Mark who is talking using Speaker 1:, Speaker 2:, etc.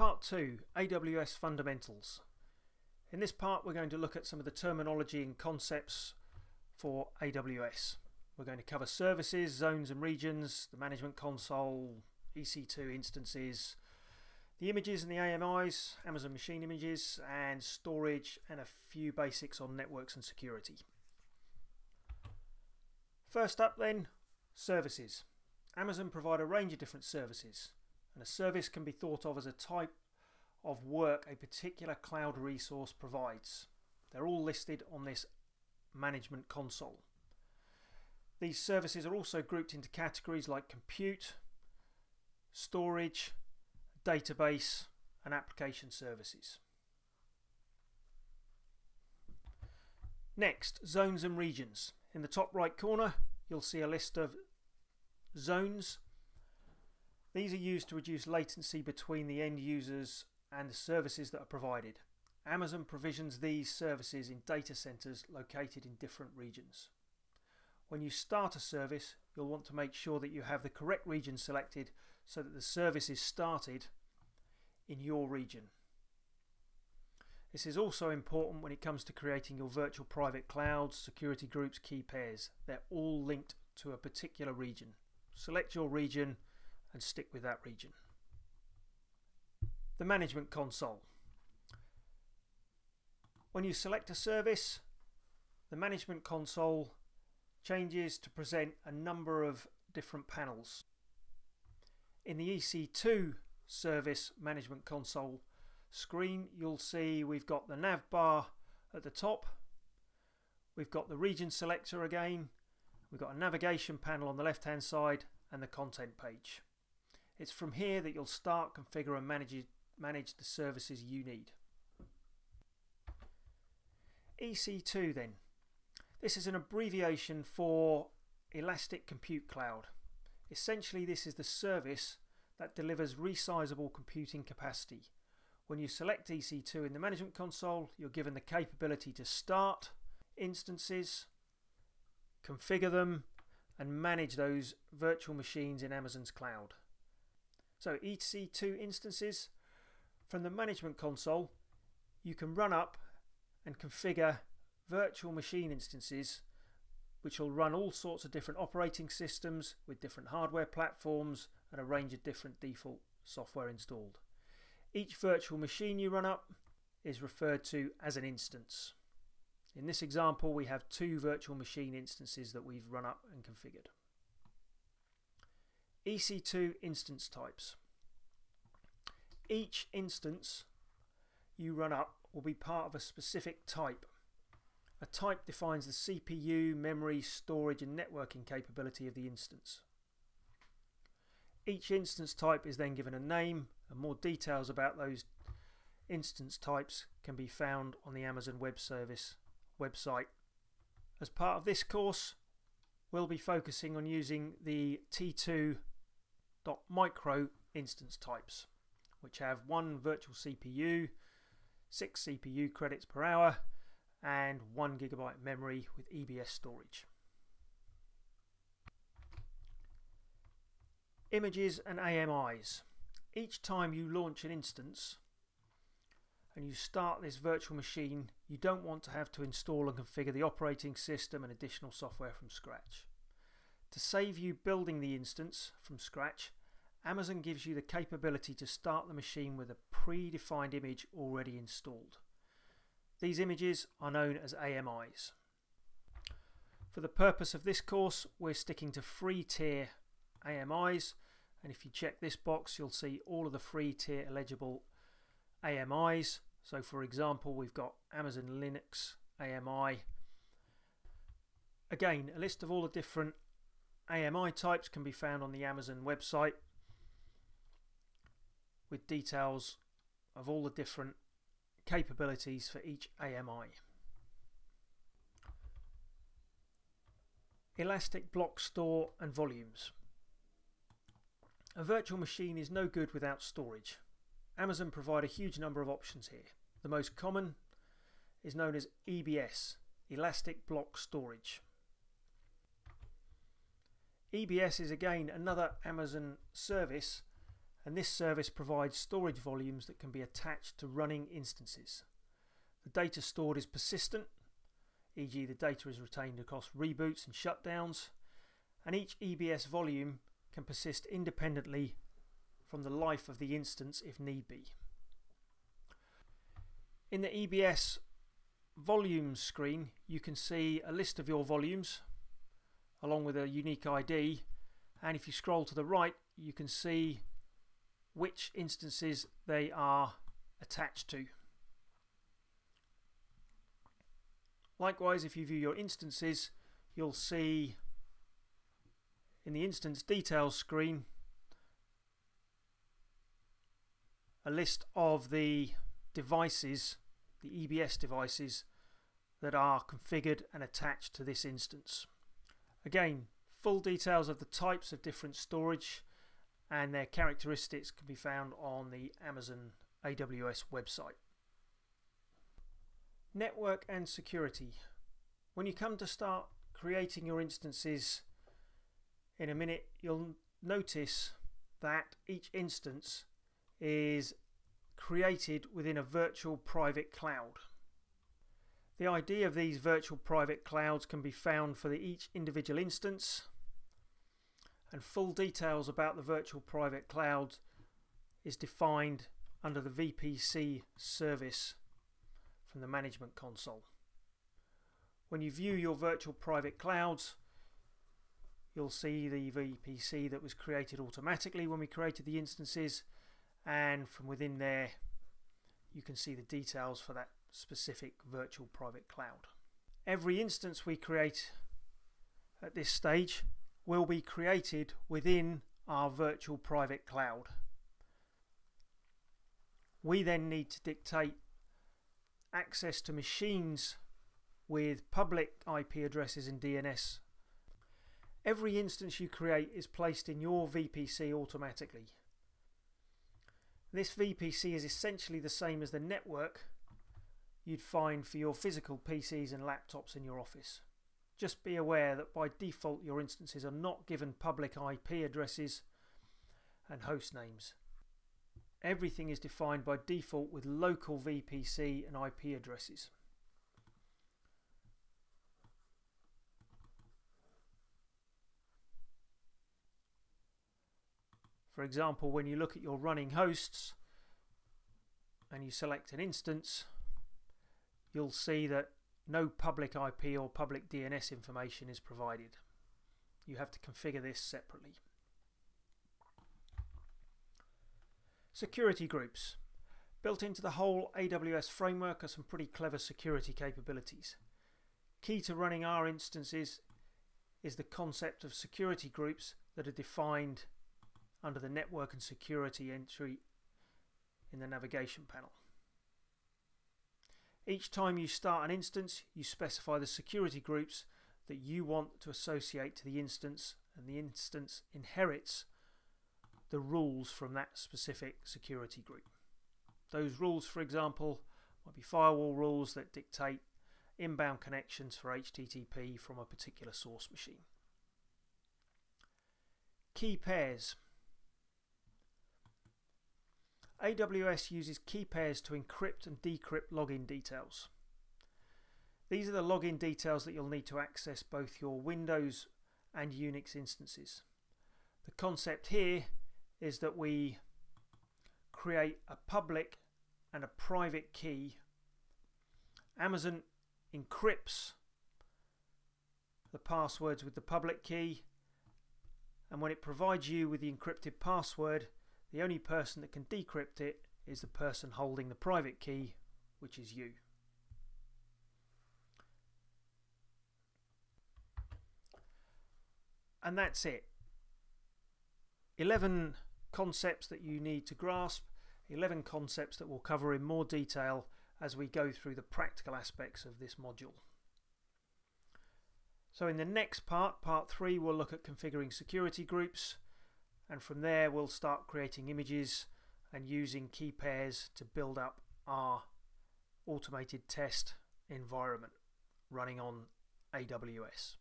Speaker 1: Part 2 AWS Fundamentals. In this part, we're going to look at some of the terminology and concepts for AWS. We're going to cover services, zones and regions, the management console, EC2 instances, the images and the AMIs, Amazon Machine Images, and storage, and a few basics on networks and security. First up, then, services. Amazon provide a range of different services. And a service can be thought of as a type of work a particular cloud resource provides. They're all listed on this management console. These services are also grouped into categories like compute, storage, database, and application services. Next, zones and regions. In the top right corner, you'll see a list of zones these are used to reduce latency between the end users and the services that are provided. Amazon provisions these services in data centers located in different regions. When you start a service, you'll want to make sure that you have the correct region selected so that the service is started in your region. This is also important when it comes to creating your virtual private clouds, security groups, key pairs. They're all linked to a particular region. Select your region and stick with that region. The Management Console. When you select a service, the Management Console changes to present a number of different panels. In the EC2 Service Management Console screen, you'll see we've got the nav bar at the top, we've got the region selector again, we've got a navigation panel on the left hand side and the content page. It's from here that you'll start, configure and manage, manage the services you need. EC2 then. This is an abbreviation for Elastic Compute Cloud. Essentially this is the service that delivers resizable computing capacity. When you select EC2 in the management console you're given the capability to start instances, configure them and manage those virtual machines in Amazon's cloud. So EC2 instances from the management console you can run up and configure virtual machine instances which will run all sorts of different operating systems with different hardware platforms and a range of different default software installed. Each virtual machine you run up is referred to as an instance. In this example we have two virtual machine instances that we've run up and configured. EC2 instance types. Each instance you run up will be part of a specific type. A type defines the CPU, memory, storage and networking capability of the instance. Each instance type is then given a name and more details about those instance types can be found on the Amazon Web Service website. As part of this course we'll be focusing on using the T2.micro instance types which have one virtual CPU, six CPU credits per hour and one gigabyte memory with EBS storage. Images and AMIs. Each time you launch an instance and you start this virtual machine, you don't want to have to install and configure the operating system and additional software from scratch. To save you building the instance from scratch, Amazon gives you the capability to start the machine with a predefined image already installed. These images are known as AMIs. For the purpose of this course we're sticking to free tier AMIs and if you check this box you'll see all of the free tier eligible AMIs. So for example we've got Amazon Linux AMI. Again a list of all the different AMI types can be found on the Amazon website with details of all the different capabilities for each AMI. Elastic block store and volumes. A virtual machine is no good without storage. Amazon provide a huge number of options here. The most common is known as EBS, Elastic Block Storage. EBS is again another Amazon service and this service provides storage volumes that can be attached to running instances. The data stored is persistent, e.g. the data is retained across reboots and shutdowns, and each EBS volume can persist independently from the life of the instance if need be. In the EBS volumes screen you can see a list of your volumes along with a unique ID and if you scroll to the right you can see which instances they are attached to. Likewise if you view your instances you'll see in the instance details screen a list of the devices, the EBS devices that are configured and attached to this instance. Again, full details of the types of different storage and their characteristics can be found on the Amazon AWS website. Network and security. When you come to start creating your instances in a minute, you'll notice that each instance is created within a virtual private cloud. The idea of these virtual private clouds can be found for each individual instance and full details about the virtual private cloud is defined under the VPC service from the management console. When you view your virtual private clouds you'll see the VPC that was created automatically when we created the instances and from within there you can see the details for that specific virtual private cloud. Every instance we create at this stage will be created within our virtual private cloud. We then need to dictate access to machines with public IP addresses and DNS. Every instance you create is placed in your VPC automatically. This VPC is essentially the same as the network you'd find for your physical PCs and laptops in your office. Just be aware that by default your instances are not given public IP addresses and host names. Everything is defined by default with local VPC and IP addresses. For example, when you look at your running hosts and you select an instance, you'll see that no public IP or public DNS information is provided. You have to configure this separately. Security groups. Built into the whole AWS framework are some pretty clever security capabilities. Key to running our instances is the concept of security groups that are defined under the network and security entry in the navigation panel. Each time you start an instance, you specify the security groups that you want to associate to the instance, and the instance inherits the rules from that specific security group. Those rules, for example, might be firewall rules that dictate inbound connections for HTTP from a particular source machine. Key pairs. AWS uses key pairs to encrypt and decrypt login details. These are the login details that you'll need to access both your Windows and Unix instances. The concept here is that we create a public and a private key. Amazon encrypts the passwords with the public key and when it provides you with the encrypted password the only person that can decrypt it is the person holding the private key, which is you. And that's it. 11 concepts that you need to grasp, 11 concepts that we'll cover in more detail as we go through the practical aspects of this module. So in the next part, part 3, we'll look at configuring security groups, and from there we'll start creating images and using key pairs to build up our automated test environment running on AWS.